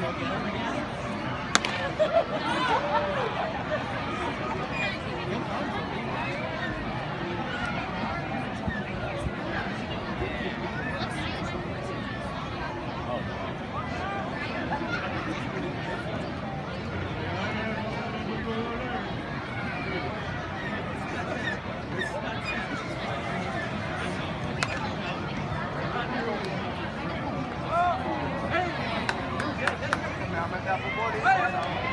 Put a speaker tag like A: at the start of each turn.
A: Thank you. Yeah, for body.